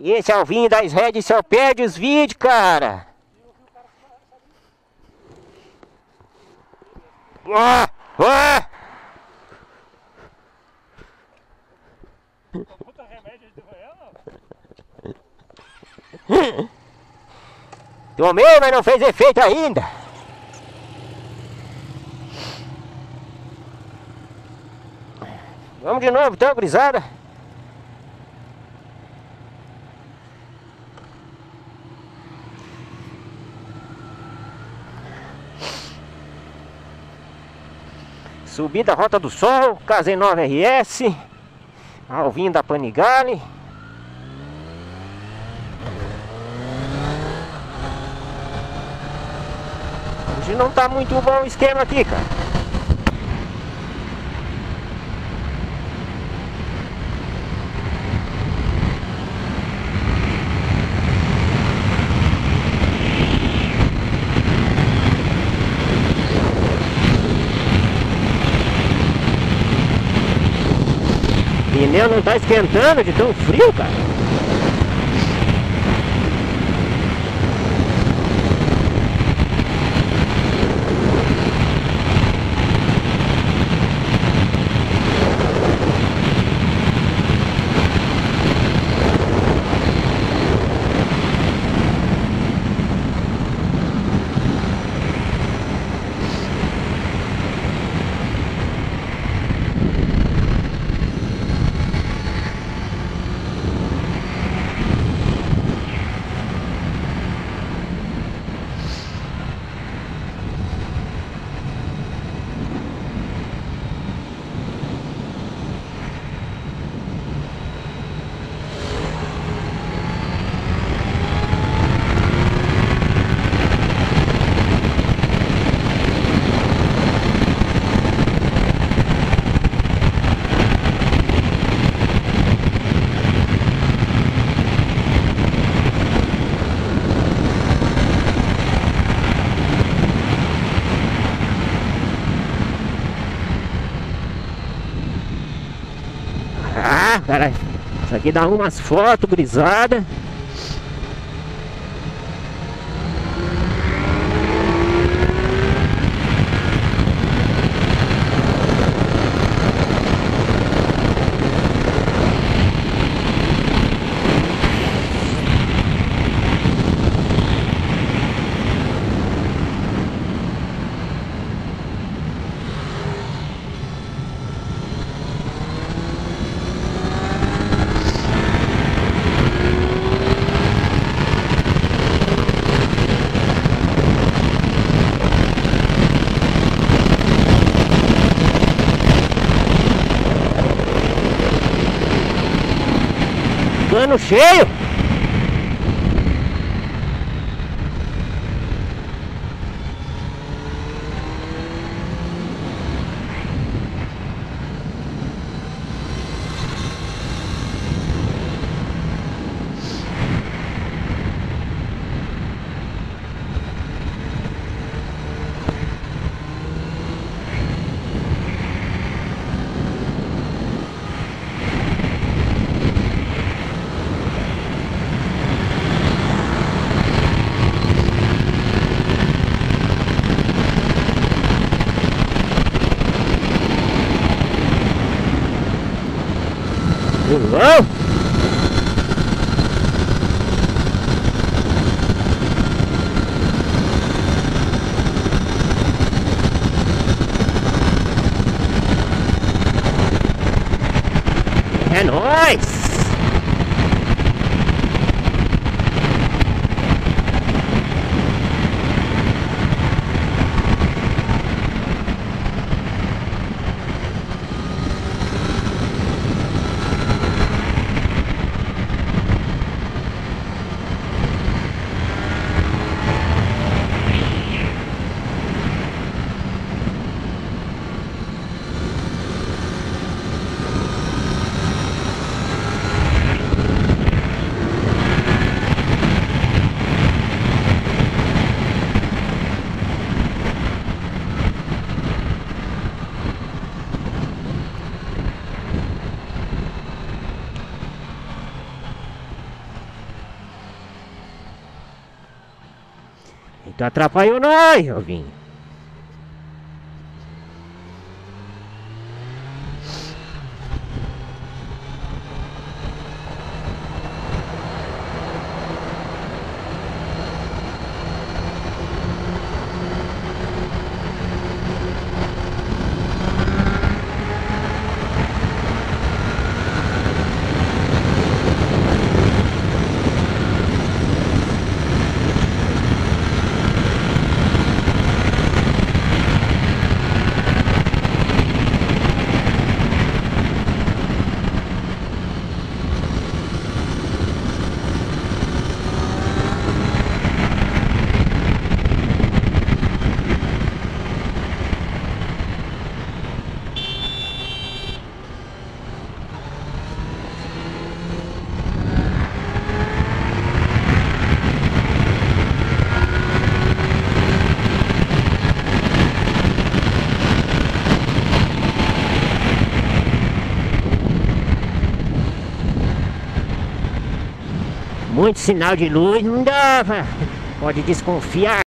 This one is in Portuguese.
E esse Alvinho das Red só perde os vídeos, cara. Ah, ah. Tomei, mas não fez efeito ainda. Vamos de novo então, gurizada. Subida Rota do Sol, Casei 9 RS, Alvinho da Panigale. Hoje não tá muito bom o esquema aqui, cara. Pneu não tá esquentando de tão frio, cara. Ah, cara, isso aqui dá umas fotos grisadas. Cano cheio. Wow! And nice! Tu atrapalhou nós, Alvinho. Muito sinal de luz não pra- pode desconfiar.